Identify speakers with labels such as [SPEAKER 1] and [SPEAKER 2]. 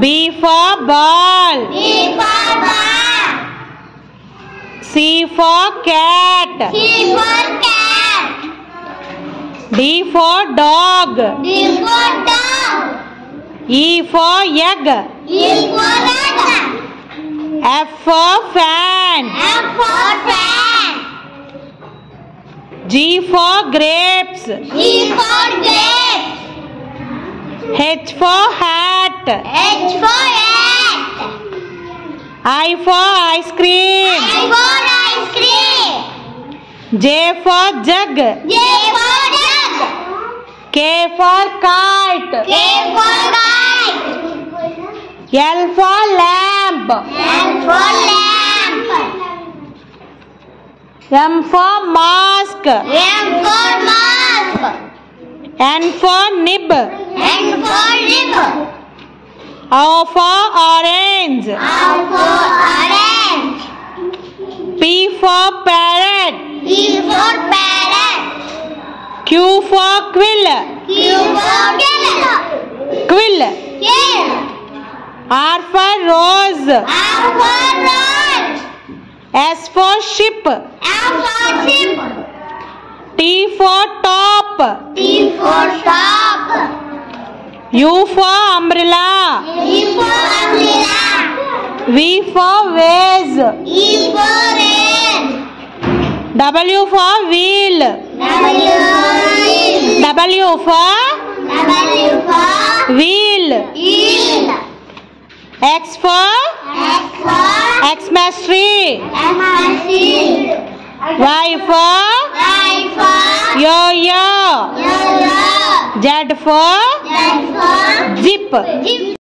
[SPEAKER 1] B for ball.
[SPEAKER 2] B for ball.
[SPEAKER 1] C for cat.
[SPEAKER 2] C for cat.
[SPEAKER 1] D for dog.
[SPEAKER 2] D for dog.
[SPEAKER 1] E for egg.
[SPEAKER 2] E for egg.
[SPEAKER 1] F for fan.
[SPEAKER 2] F for fan.
[SPEAKER 1] G for grapes.
[SPEAKER 2] G for grapes.
[SPEAKER 1] H for hat.
[SPEAKER 2] H for hat.
[SPEAKER 1] I for ice cream.
[SPEAKER 2] I for ice cream.
[SPEAKER 1] J for jug.
[SPEAKER 2] J for jug.
[SPEAKER 1] K for kite.
[SPEAKER 2] K for kite.
[SPEAKER 1] L for lamp.
[SPEAKER 2] L for lamp.
[SPEAKER 1] M for mask.
[SPEAKER 2] M for mask.
[SPEAKER 1] N for nib.
[SPEAKER 2] N for nib.
[SPEAKER 1] O for orange.
[SPEAKER 2] R for orange.
[SPEAKER 1] P for parrot.
[SPEAKER 2] P for parrot.
[SPEAKER 1] Q for quill.
[SPEAKER 2] Q for kill.
[SPEAKER 1] Quill.
[SPEAKER 2] Kill.
[SPEAKER 1] R for rose.
[SPEAKER 2] R for rose.
[SPEAKER 1] S for ship.
[SPEAKER 2] M for ship.
[SPEAKER 1] T for top.
[SPEAKER 2] T for top.
[SPEAKER 1] U for umbrella.
[SPEAKER 2] For.
[SPEAKER 1] V for vase.
[SPEAKER 2] E for rain.
[SPEAKER 1] W for wheel.
[SPEAKER 2] W
[SPEAKER 1] W for
[SPEAKER 2] W for
[SPEAKER 1] wheel.
[SPEAKER 2] eel.
[SPEAKER 1] X for
[SPEAKER 2] X for
[SPEAKER 1] Xmas tree.
[SPEAKER 2] M
[SPEAKER 1] Y for
[SPEAKER 2] Y for
[SPEAKER 1] yo-yo.
[SPEAKER 2] yellow.
[SPEAKER 1] Z for
[SPEAKER 2] Z for
[SPEAKER 1] zip.
[SPEAKER 2] zip.